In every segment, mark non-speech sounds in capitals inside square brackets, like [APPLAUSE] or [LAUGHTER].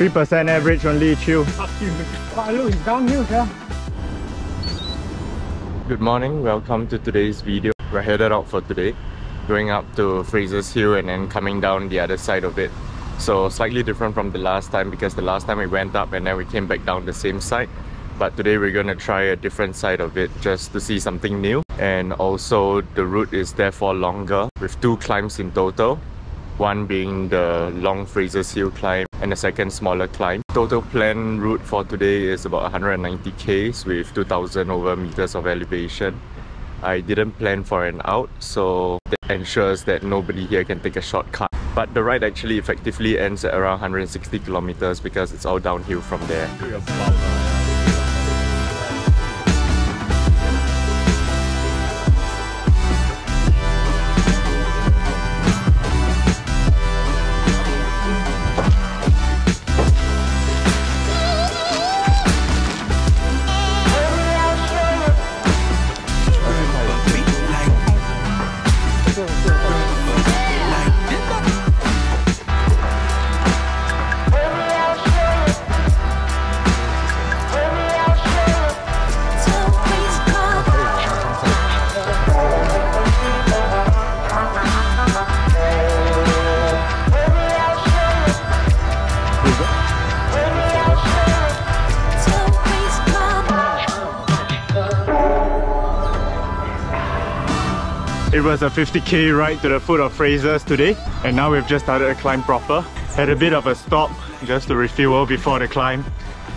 3% average only, chill. Good morning, welcome to today's video. We're headed out for today, going up to Fraser's Hill and then coming down the other side of it. So slightly different from the last time because the last time we went up and then we came back down the same side. But today we're gonna try a different side of it just to see something new. And also the route is therefore longer with two climbs in total one being the long Fraser's Hill climb and the second smaller climb. Total planned route for today is about 190 k's with 2000 over meters of elevation. I didn't plan for an out so that ensures that nobody here can take a shortcut. But the ride actually effectively ends at around 160 kilometers because it's all downhill from there. It was a 50k ride to the foot of Fraser's today and now we've just started a climb proper. Had a bit of a stop just to refuel before the climb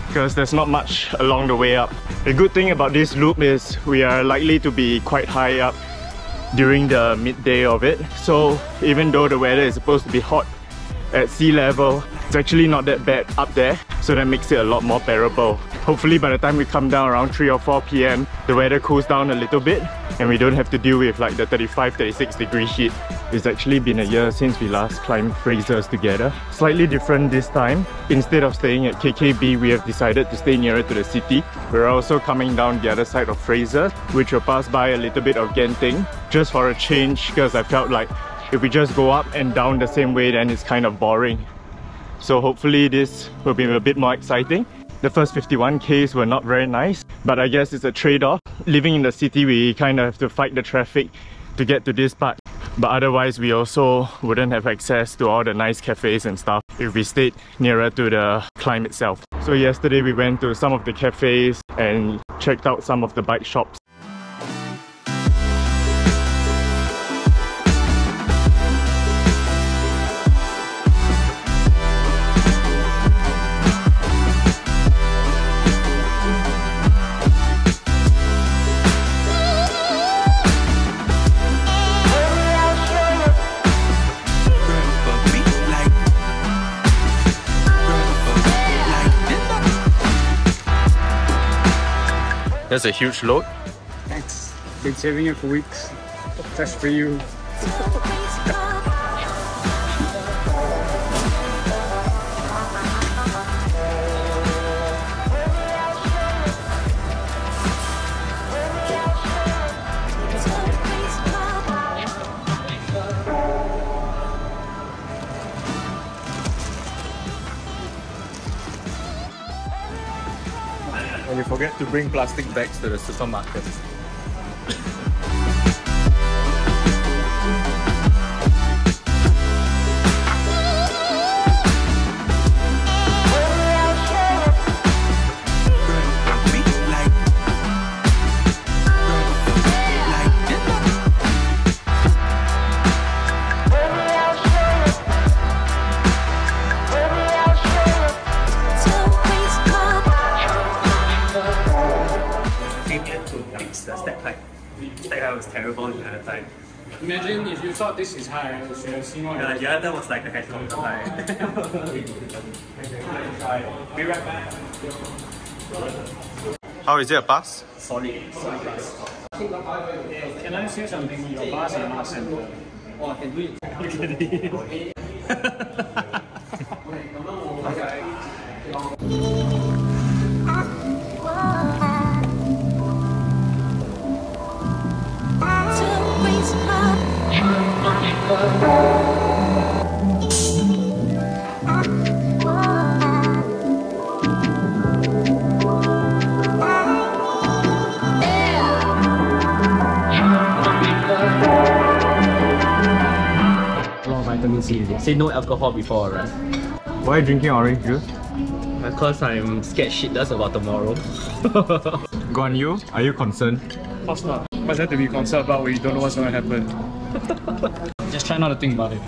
because there's not much along the way up. The good thing about this loop is we are likely to be quite high up during the midday of it so even though the weather is supposed to be hot at sea level it's actually not that bad up there so that makes it a lot more bearable. Hopefully by the time we come down around 3 or 4 p.m. the weather cools down a little bit and we don't have to deal with like the 35 36 degree heat. It's actually been a year since we last climbed Fraser's together. Slightly different this time. Instead of staying at KKB we have decided to stay nearer to the city. We're also coming down the other side of Fraser which will pass by a little bit of Genting just for a change because I felt like if we just go up and down the same way then it's kind of boring. So hopefully this will be a bit more exciting. The first 51k's were not very nice, but I guess it's a trade-off. Living in the city, we kind of have to fight the traffic to get to this part. But otherwise, we also wouldn't have access to all the nice cafes and stuff if we stayed nearer to the climb itself. So yesterday we went to some of the cafes and checked out some of the bike shops. That's a huge load. Thanks. Been saving it for weeks. Just for you. Forget to bring plastic bags to the supermarket. Thought this is high, you should have seen what Yeah, the other was like the helicopter oh. high. [LAUGHS] Be right back. How is it a pass? Solid, solid class. Can I say something? Your bars are not center. Oh, I can do it. [LAUGHS] [LAUGHS] see. Say no alcohol before, right? Why are you drinking orange juice? Because I'm scared shitless about tomorrow. [LAUGHS] Guan Yu, are you concerned? Of course not. What's there to be concerned about when you don't know what's going to happen? [LAUGHS] Just try not to think about it.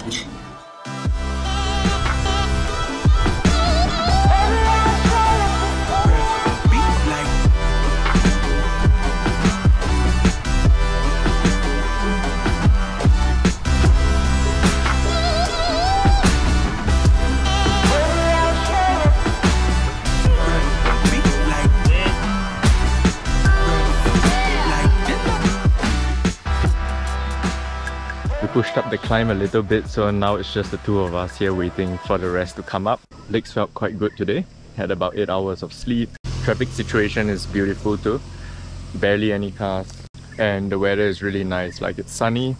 Pushed up the climb a little bit, so now it's just the two of us here waiting for the rest to come up. Legs felt quite good today. Had about 8 hours of sleep. Traffic situation is beautiful too. Barely any cars. And the weather is really nice. Like it's sunny,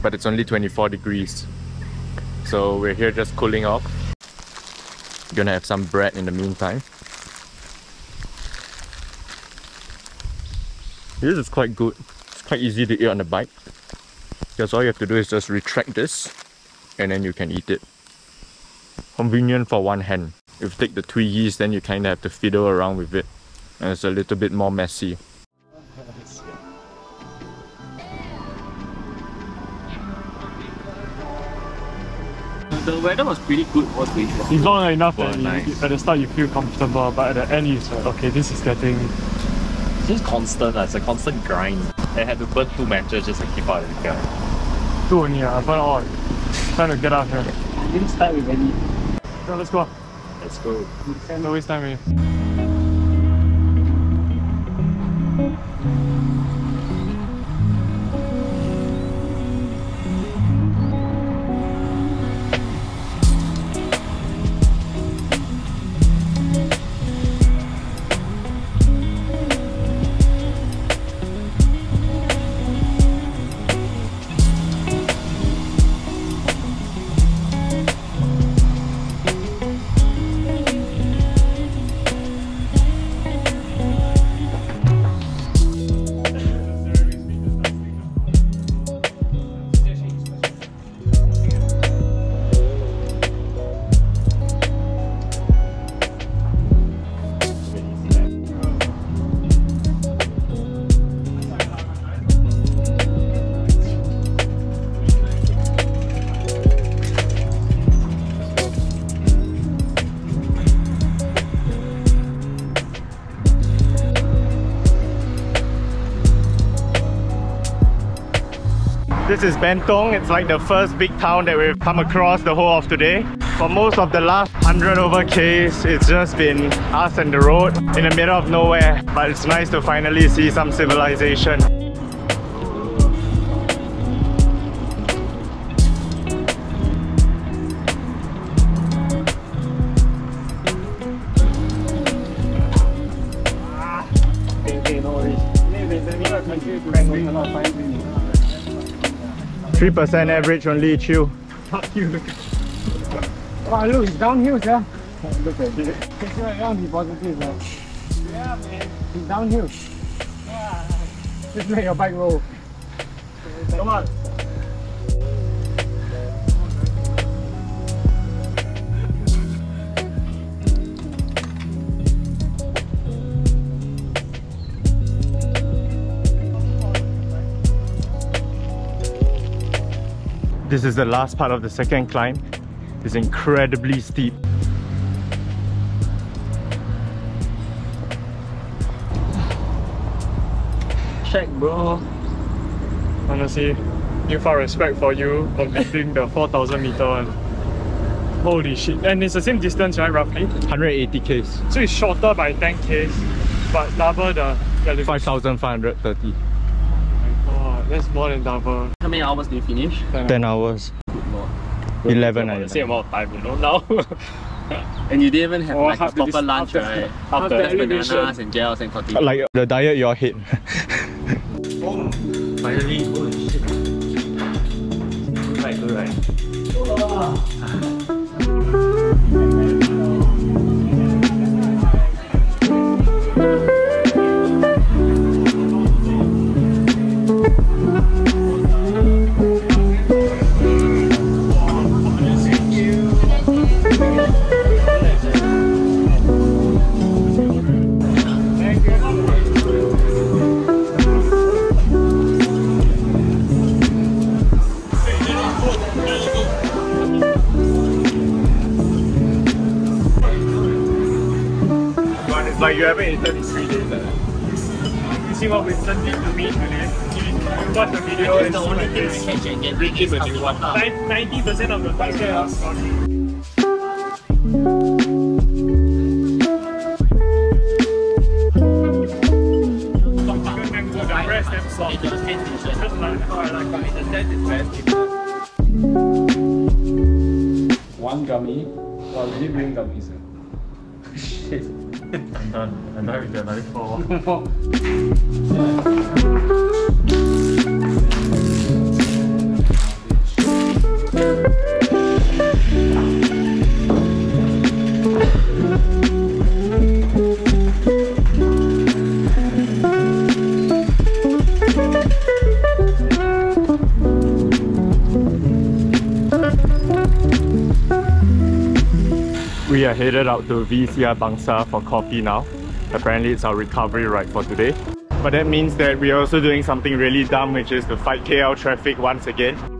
but it's only 24 degrees. So we're here just cooling off. Gonna have some bread in the meantime. This is quite good. It's quite easy to eat on the bike. Because all you have to do is just retract this and then you can eat it. Convenient for one hand. If you take the Twiggies, then you kind of have to fiddle around with it. And it's a little bit more messy. the weather was pretty good all the way. It's long enough that you- nice. at the start you feel comfortable, but at the end you like, okay, this is getting. It's just constant, uh, it's a constant grind. I had to burn two matches just to keep out with the guy. Two only, uh, but all. Trying to get out here. I didn't start with any. So let's go. Let's go. No waste time here. This is Bentong. It's like the first big town that we've come across the whole of today. For most of the last 100 over Ks, it's just been us and the road in the middle of nowhere. But it's nice to finally see some civilization. Three percent average only chill. Wow, look, it's downhill, yeah. Look at oh, it. Take your around, be positive, man. Yeah, man. It's downhill. Just let your bike roll. Come on. This is the last part of the second climb. It's incredibly steep. Check, bro. Honestly, new far respect for you completing the 4,000 meter one. Holy shit. And it's the same distance, right, roughly? 180 Ks. So it's shorter by 10 k's, but double the elevation. 5,530. Oh, that's more than double. How many hours do you finish? 10 hours. Good lord. 11 hours. I the same amount of time, you know, now. [LAUGHS] And you didn't even have Oh, like a half the proper dis- lunch, half the- right? After, the Just elevation. bananas and gels and continue. Like the diet your hit. [LAUGHS] Finally, the video and the see only thing we can get Read is it how you want want. now. Ninety percent of the budget is gone. Chicken mango, the breast damn just tastes delicious. Just how I like it. The taste is very. One gummy. Wow, really bring gummies. Shit. I'm done. I'm done with another four. Headed out to VCR Bangsar for coffee now. Apparently it's our recovery ride for today. But that means that we are also doing something really dumb which is to fight KL traffic once again.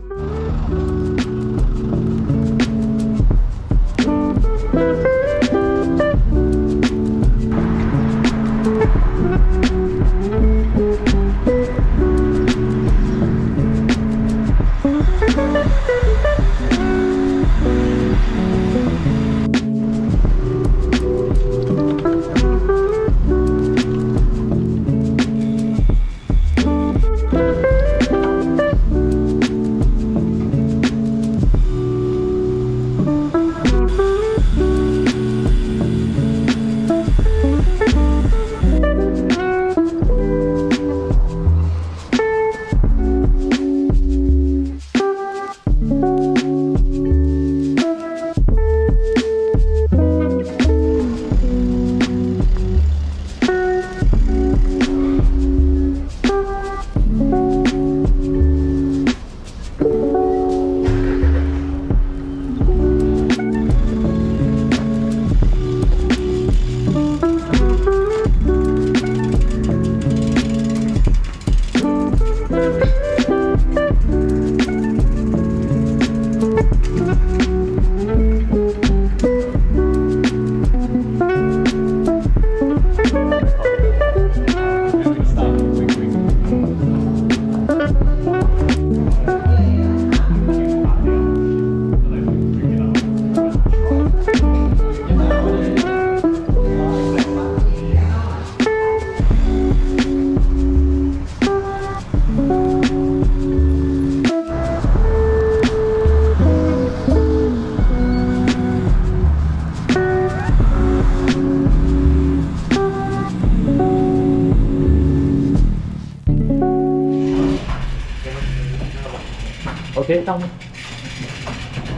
Okay, tell me.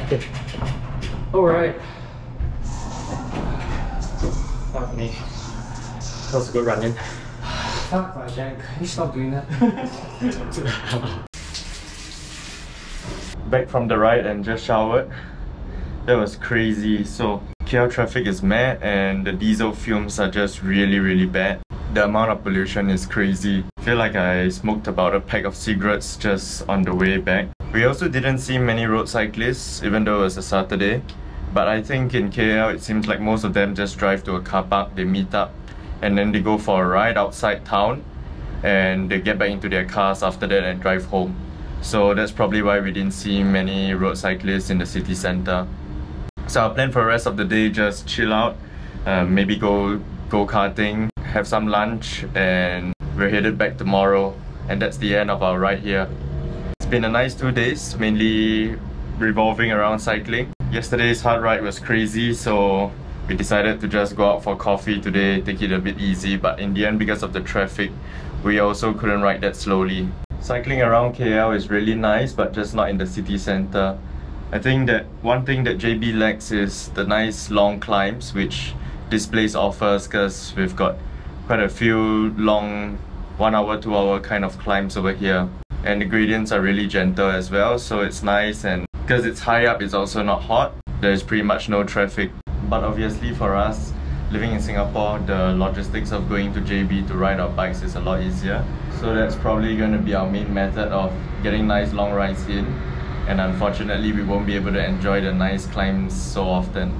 Okay. Alright. Fuck me. That was a good run in. Fuck, my Jack. Can you stop doing that? [LAUGHS] Back from the ride and just showered. That was crazy. So KL traffic is mad and the diesel fumes are just really really bad. The amount of pollution is crazy. Feel like I smoked about a pack of cigarettes just on the way back. We also didn't see many road cyclists even though it was a Saturday. But I think in KL it seems like most of them just drive to a car park, they meet up and then they go for a ride outside town and they get back into their cars after that and drive home. So that's probably why we didn't see many road cyclists in the city center. So our plan for the rest of the day just chill out, uh, maybe go go karting, have some lunch, and we're headed back tomorrow. And that's the end of our ride here. It's been a nice two days, mainly revolving around cycling. Yesterday's hard ride was crazy, so we decided to just go out for coffee today, take it a bit easy. But in the end, because of the traffic, we also couldn't ride that slowly. Cycling around KL is really nice, but just not in the city center. I think that one thing that JB lacks is the nice long climbs, which this place offers because we've got quite a few long one hour, two hour kind of climbs over here. And the gradients are really gentle as well, so it's nice and because it's high up, it's also not hot. There's pretty much no traffic. But obviously for us, living in Singapore, the logistics of going to JB to ride our bikes is a lot easier. So that's probably going to be our main method of getting nice long rides in. And unfortunately, we won't be able to enjoy the nice climbs so often.